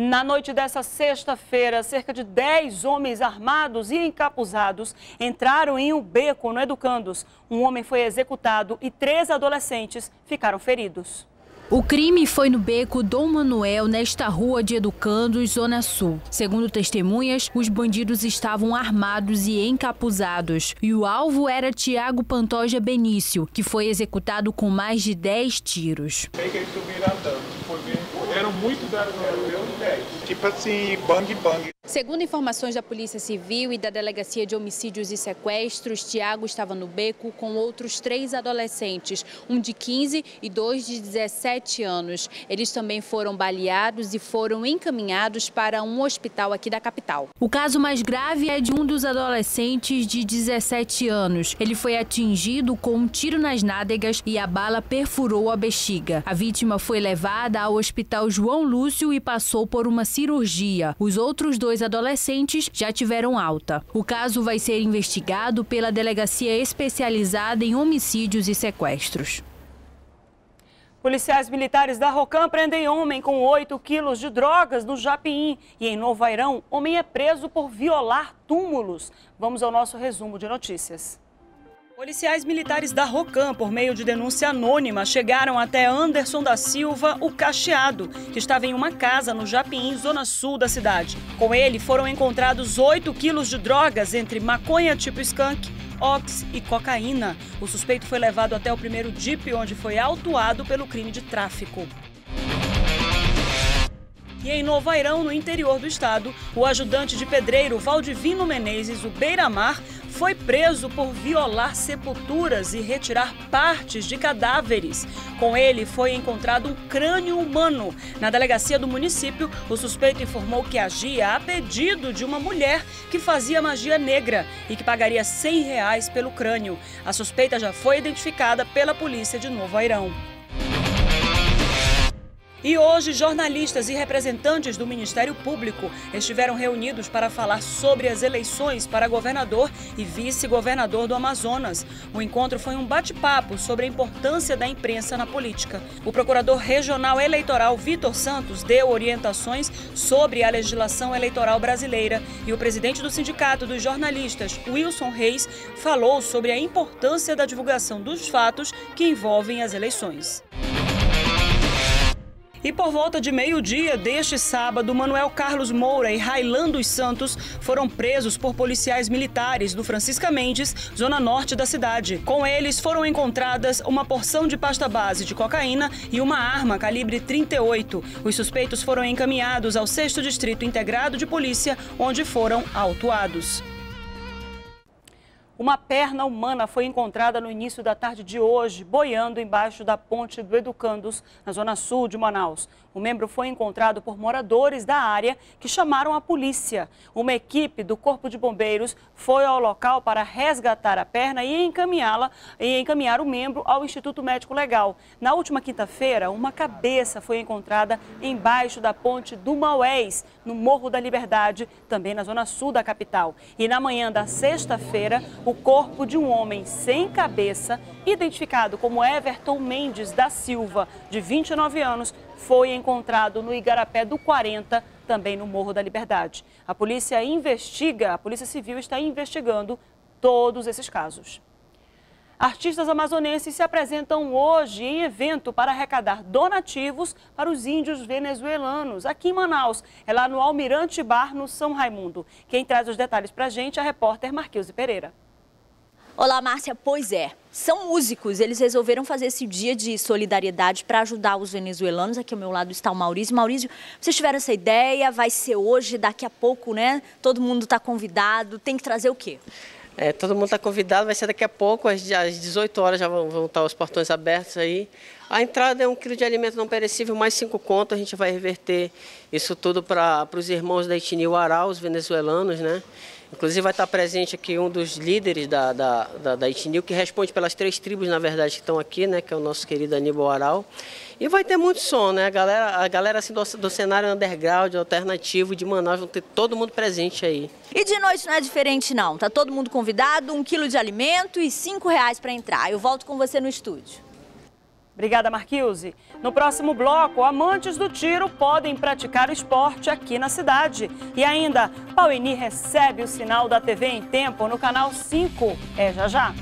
Na noite dessa sexta-feira, cerca de 10 homens armados e encapuzados entraram em um beco no Educandos. Um homem foi executado e três adolescentes ficaram feridos. O crime foi no beco Dom Manuel, nesta rua de Educandos, Zona Sul. Segundo testemunhas, os bandidos estavam armados e encapuzados. E o alvo era Tiago Pantoja Benício, que foi executado com mais de 10 tiros. Sei que eles subiram. Foi ver, eram muito da Tipo assim, bang bang. Segundo informações da Polícia Civil e da Delegacia de Homicídios e Sequestros, Tiago estava no beco com outros três adolescentes, um de 15 e dois de 17 anos. Eles também foram baleados e foram encaminhados para um hospital aqui da capital. O caso mais grave é de um dos adolescentes de 17 anos. Ele foi atingido com um tiro nas nádegas e a bala perfurou a bexiga. A vítima foi levada ao Hospital João Lúcio e passou por uma cirurgia. Os outros dois dois adolescentes já tiveram alta. O caso vai ser investigado pela Delegacia Especializada em Homicídios e Sequestros. Policiais militares da Rocam prendem homem com 8 quilos de drogas no Japim. E em Novo Airão, homem é preso por violar túmulos. Vamos ao nosso resumo de notícias. Policiais militares da Rocam, por meio de denúncia anônima, chegaram até Anderson da Silva, o cacheado, que estava em uma casa no Japim, zona sul da cidade. Com ele foram encontrados 8 quilos de drogas, entre maconha tipo skunk, ox e cocaína. O suspeito foi levado até o primeiro DIP, onde foi autuado pelo crime de tráfico. E em Novo Airão, no interior do estado, o ajudante de pedreiro Valdivino Menezes, o Beira-Mar, foi preso por violar sepulturas e retirar partes de cadáveres. Com ele foi encontrado um crânio humano. Na delegacia do município, o suspeito informou que agia a pedido de uma mulher que fazia magia negra e que pagaria 100 reais pelo crânio. A suspeita já foi identificada pela polícia de Novo Airão. E hoje, jornalistas e representantes do Ministério Público estiveram reunidos para falar sobre as eleições para governador e vice-governador do Amazonas. O encontro foi um bate-papo sobre a importância da imprensa na política. O procurador regional eleitoral Vitor Santos deu orientações sobre a legislação eleitoral brasileira e o presidente do Sindicato dos Jornalistas, Wilson Reis, falou sobre a importância da divulgação dos fatos que envolvem as eleições. E por volta de meio-dia deste sábado, Manuel Carlos Moura e Railan dos Santos foram presos por policiais militares do Francisca Mendes, zona norte da cidade. Com eles foram encontradas uma porção de pasta base de cocaína e uma arma calibre 38. Os suspeitos foram encaminhados ao 6 Distrito Integrado de Polícia, onde foram autuados. Uma perna humana foi encontrada no início da tarde de hoje, boiando embaixo da ponte do Educandos, na zona sul de Manaus. O membro foi encontrado por moradores da área que chamaram a polícia. Uma equipe do Corpo de Bombeiros foi ao local para resgatar a perna e encaminhá-la e encaminhar o membro ao Instituto Médico Legal. Na última quinta-feira, uma cabeça foi encontrada embaixo da ponte do Maués, no Morro da Liberdade, também na zona sul da capital. E na manhã da sexta-feira, o corpo de um homem sem cabeça, identificado como Everton Mendes da Silva, de 29 anos, foi encontrado no Igarapé do 40, também no Morro da Liberdade. A polícia investiga, a Polícia Civil está investigando todos esses casos. Artistas amazonenses se apresentam hoje em evento para arrecadar donativos para os índios venezuelanos, aqui em Manaus. É lá no Almirante Bar, no São Raimundo. Quem traz os detalhes para a gente é a repórter Marquilze Pereira. Olá, Márcia. Pois é, são músicos. Eles resolveram fazer esse dia de solidariedade para ajudar os venezuelanos. Aqui ao meu lado está o Maurício. Maurício, vocês tiveram essa ideia? Vai ser hoje, daqui a pouco, né? Todo mundo está convidado. Tem que trazer o quê? É, todo mundo está convidado, vai ser daqui a pouco, às 18 horas já vão, vão estar os portões abertos aí. A entrada é um quilo de alimento não perecível, mais cinco contos. A gente vai reverter isso tudo para os irmãos da etnia Uará, os venezuelanos, né? Inclusive vai estar presente aqui um dos líderes da, da, da, da Itinil, que responde pelas três tribos, na verdade, que estão aqui, né, que é o nosso querido Aníbal Aral. E vai ter muito som, né? A galera, a galera assim, do, do cenário underground, alternativo de Manaus, vão ter todo mundo presente aí. E de noite não é diferente, não. Tá todo mundo convidado, um quilo de alimento e cinco reais para entrar. Eu volto com você no estúdio. Obrigada, Marquise. No próximo bloco, amantes do tiro podem praticar esporte aqui na cidade. E ainda, Pauini recebe o sinal da TV em tempo no canal 5. É já já.